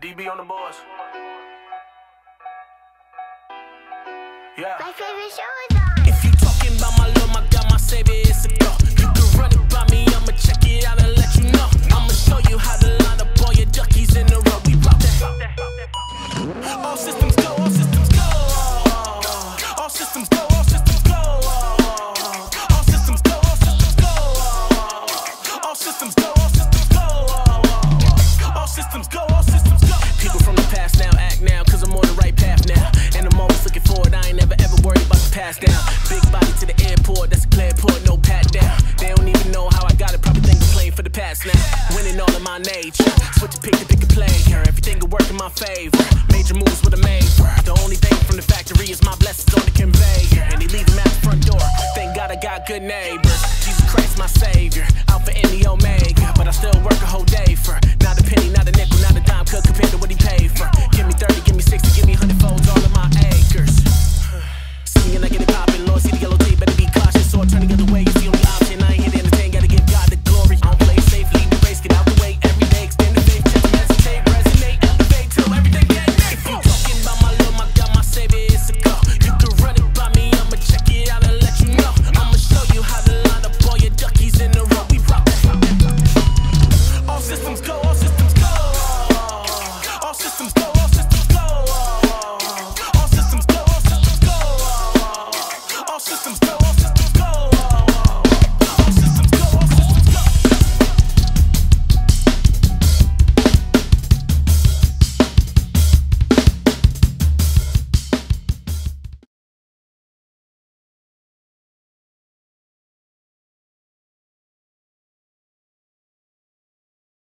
DB on the boards. Yeah. My favorite show is down. Big body to the airport, that's a clear port, no pat down. They don't even know how I got it, probably think I'm playing for the past now. Winning all in my nature, switch a pick to pick a play. Here, Everything will work in my favor. Major moves with a major. The only thing from the factory is my blessings on the conveyor. And they leave them at the front door. Thank God I got good neighbors. Jesus Christ, my savior. Alpha and the Omega.